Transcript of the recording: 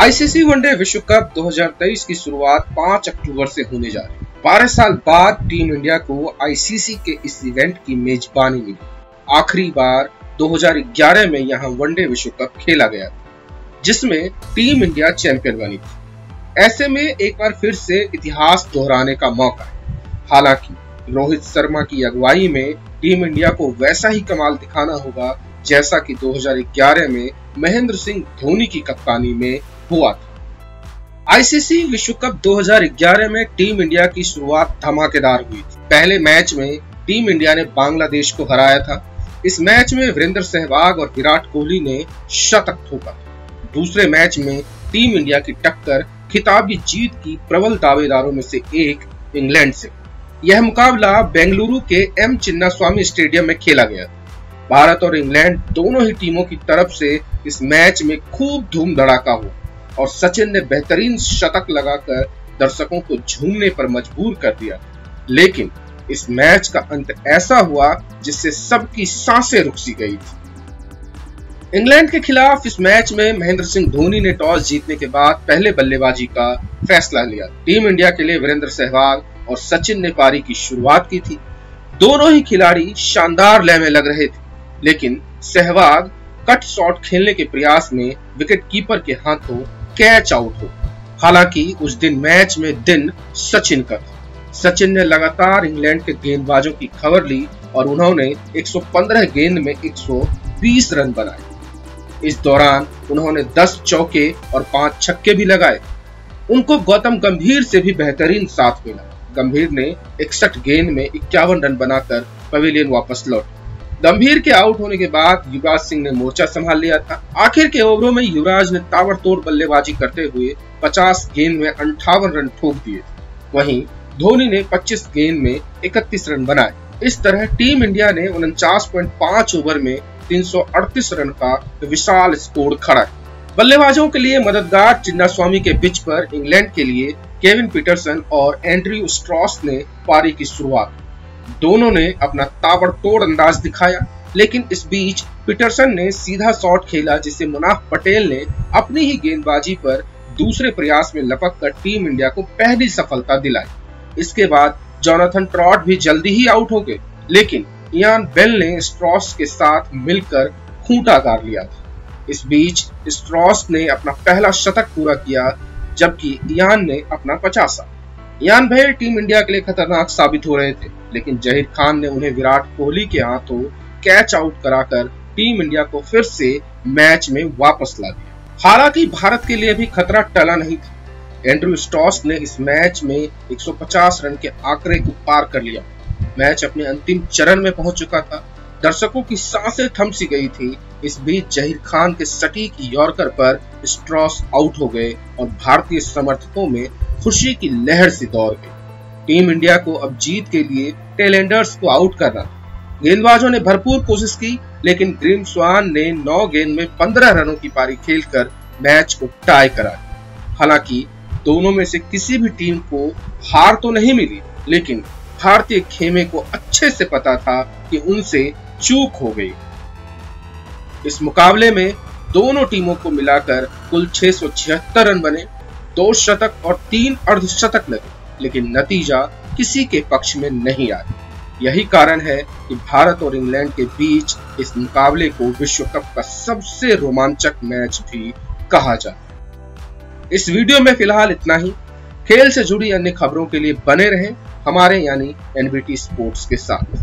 ICC one day विश्व cup 2023 की शुरुआत 5 अक्टूबर से होने जा रही है। बारह साल बाद टीम इंडिया को आईसीसी के इस इवेंट की मेजबानी मिली। आखिरी बार 2011 में यहाँ वनडे विश्व कप खेला गया था, जिसमें टीम इंडिया चैंपियन बनी थी। ऐसे में एक बार फिर से इतिहास दोहराने का मौका है। हालाँकि रोहित शर्मा की अगुवाई में टीम इंडिया को वैसा ही कमाल दिखाना होगा जैसा कि 2011 में महेंद्र सिंह धोनी की कप्तानी में हुआ था। आईसीसी विश्व कप 2011 में टीम इंडिया की शुरुआत धमाकेदार हुई थी। पहले मैच में टीम इंडिया ने बांग्लादेश को हराया था। इस मैच में वीरेंद्र सहवाग और विराट कोहली ने शतक ठोका दूसरे मैच में टीम इंडिया की टक्कर खिताबी जीत की प्रबल दावेदारों में से एक इंग्लैंड से। यह मुकाबला बेंगलुरु के एम चिन्ना स्वामी स्टेडियम में खेला गया भारत और इंग्लैंड दोनों ही टीमों की तरफ़ से इस मैच में खूब धूम धड़ाका हुआ और सचिन ने बेहतरीन शतक लगाकर दर्शकों को झूमने पर मजबूर कर दिया। लेकिन इस मैच का अंत ऐसा हुआ जिससे सबकी साँसें रुक सी गई थी। इंग्लैंड के खिलाफ इस मैच में महेंद्र सिंह धोनी ने टॉस जीतने के बाद पहले बल्लेबाजी का फैसला लिया। टीम इंडिया के लिए वीरेंद्र सहवाग और सचिन ने पारी की शुरुआत की थी। दोनों ही खिलाड़ी शानदार लय में लग रहे थे। लेकिन सहवाग कट शॉट खेलने के प्रयास में विकेट कीपर के हाथों कैच आउट हो। हालाँकि उस दिन मैच में दिन सचिन का था। सचिन ने लगातार इंग्लैंड के गेंदबाजों की खबर ली और उन्होंने 115 गेंद में 120 रन बनाए। इस दौरान उन्होंने 10 चौके और 5 छक्के भी लगाए। उनको गौतम गंभीर से भी बेहतरीन साथ मिला। गंभीर ने इकसठ गेंद में इक्यावन रन बनाकर पवेलियन वापस लौट। गंभीर के आउट होने के बाद युवराज सिंह ने मोर्चा संभाल लिया था। आखिर के ओवरों में युवराज ने ताबड़तोड़ बल्लेबाजी करते हुए 50 गेंद में अंठावन रन ठोक दिए वहीं धोनी ने 25 गेंद में 31 रन बनाए। इस तरह टीम इंडिया ने उनचास ओवर में 338 रन का विशाल स्कोर खड़ा बल्लेबाजों के लिए मददगार चिन्ना स्वामी के पिच पर इंग्लैंड के लिए केविन पीटरसन और एंड्रयू स्ट्रॉस ने पारी की शुरुआत दोनों ने अपना ताबड़तोड़ अंदाज दिखाया, लेकिन इस बीच पीटरसन ने सीधा शॉट खेला, जिसे मुनाफ पटेल ने अपनी ही गेंदबाजी पर दूसरे प्रयास में लपक कर टीम इंडिया को पहली सफलता दिलाई। इसके बाद जोनाथन ट्रॉट भी जल्दी ही आउट हो गए, लेकिन इयान बेल ने स्ट्रॉस के साथ मिलकर खूंटा गार लिया था। इस बीच स्ट्रॉस ने अपना पहला शतक पूरा किया, जबकि ईयान ने अपना पचासा। ईयान भाई टीम इंडिया के लिए खतरनाक साबित हो रहे थे। लेकिन जहीर खान ने उन्हें विराट कोहली के हाथों कैच आउट कराकर टीम इंडिया को फिर से मैच में वापस ला दिया। हालाँकि भारत के लिए भी खतरा टला नहीं था। एंड्रू स्टॉस ने इस मैच में 150 रन के आंकड़े को पार कर लिया। मैच अपने अंतिम चरण में पहुँच चुका था। दर्शकों की साँसें थम सी गई थी। इस बीच जहीर खान के सटीक यॉर्कर पर स्ट्रॉस आउट हो गए और भारतीय समर्थकों में खुशी की लहर से दौड़ गई। टीम इंडिया को अब जीत के लिए टेलेंडर्स को आउट करना। गेंदबाजों ने भरपूर कोशिश की, लेकिन ग्रीम स्वान ने 9 गेंद में 15 रनों की पारी खेलकर मैच को टाई करा हालाँकि, दोनों में से किसी भी टीम को हार तो नहीं मिली, लेकिन भारतीय खेमे को अच्छे से पता था कि उनसे चूक हो गई। इस मुकाबले में दोनों टीमों को मिलाकर कुल छह सौ छिहत्तर रन बने, दो शतक और तीन अर्धशतक लगे। लेकिन नतीजा किसी के पक्ष में नहीं आया। यही कारण है कि भारत और इंग्लैंड के बीच इस मुकाबले को विश्व कप का सबसे रोमांचक मैच भी कहा जाता है। इस वीडियो में फ़िलहाल इतना ही। खेल से जुड़ी अन्य खबरों के लिए बने रहें हमारे यानी एनबीटी स्पोर्ट्स के साथ।